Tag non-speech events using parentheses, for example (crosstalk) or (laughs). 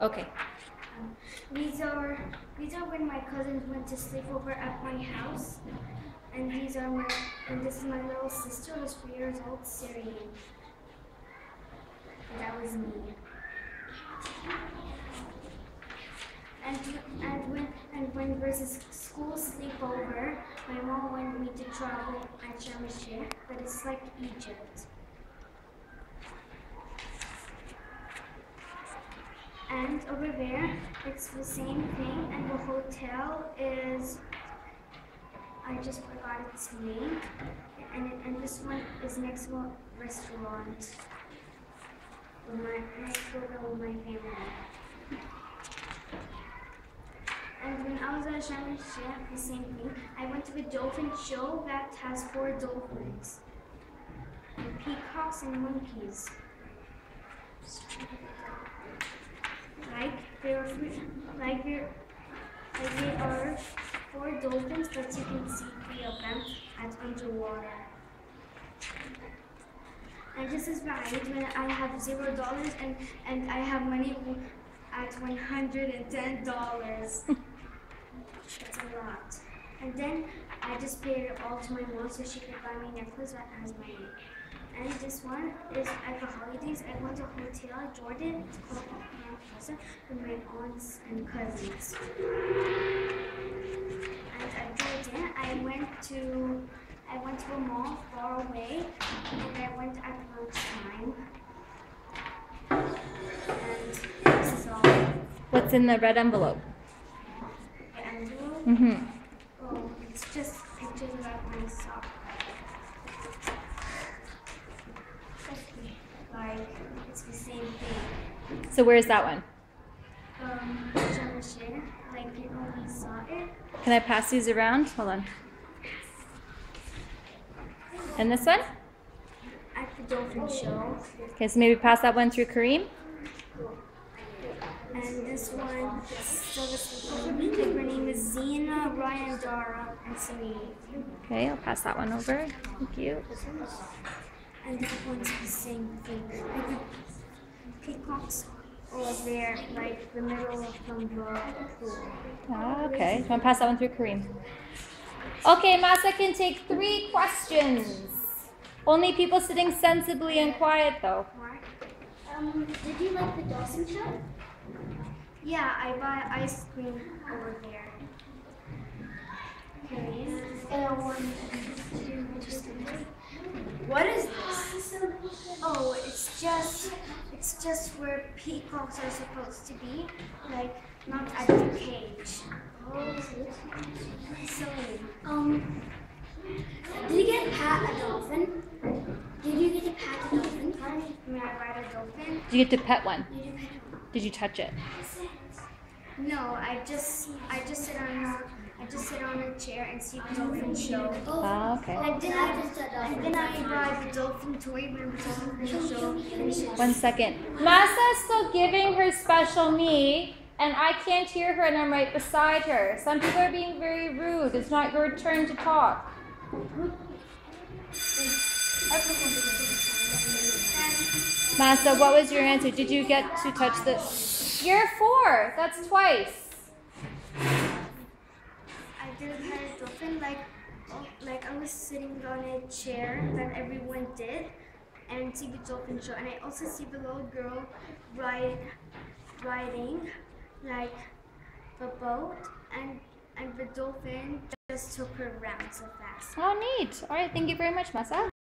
Okay. These are these are when my cousins went to sleep over at my house, and these are my and this is my little sister, who's three years old, Syrian. And that was me. And and when and when versus school sleepover, my mom wanted me to travel at Sharm but it's like Egypt. And over there, it's the same thing, and the hotel is. I just forgot its name, and and this one is next to a restaurant. With my, I go with my family. And when I was at Sheikh, the same thing. I went to a dolphin show that has four dolphins, and peacocks and monkeys. Like there like there, like there are four dolphins, but you can see three of them at underwater. And this is right when I have zero dollars and and I have money at one hundred and ten dollars. That's a lot. And then I just paid it all to my mom so she could buy me a necklace that has my name. And this one is at the holidays. I went to a hotel in Jordan. It's called Mount Plaza with my aunts and cousins. And at Jordan, I went to I went to a mall far away, and I went at lunchtime. And this is all What's in the red envelope? the envelope. Mm-hmm. Oh, it's just pictures of my sock. Like, it's the same thing. So where's that one? Um, Sharm el Sheikh, like you only saw it. Can I pass these around? Hold on. And this one? At the dolphin show. Okay, so maybe pass that one through Kareem. And this one, so this her name is Zena, Ryan, Dara, and. Okay, I'll pass that one over. Thank you. And that one's the same thing. Like (laughs) the peacocks over there, like the middle of the pool. Ah, okay. Do you want to pass that one through Kareem? Okay, Massa can take three questions. Only people sitting sensibly and quiet, though. Um, did you like the Dawson show? Yeah, I buy ice cream over there. Okay. And one, What is this? Oh, it's just it's just where peacocks are supposed to be, like not at the cage. Oh, Silly. um, did you get to pat a dolphin? Did you get to pat a dolphin? May I ride a dolphin? Did you get to pet one? Did you pet Did you touch it? No, I just I just sit on a I just sit on a chair and see the dolphin show. Ah, okay. And then I and then I buy the dolphin toy when the dolphin show. One second. Massa's still giving her special me, and I can't hear her, and I'm right beside her. Some people are being very rude. It's not your turn to talk. Masa, what was your answer? Did you get to touch the. You're four. That's twice. I did a dolphin like oh, like I was sitting on a chair that everyone did and see the dolphin show and I also see the little girl ride riding like the boat and and the dolphin just took her around so fast. Oh, neat. All right. Thank you very much, Massa.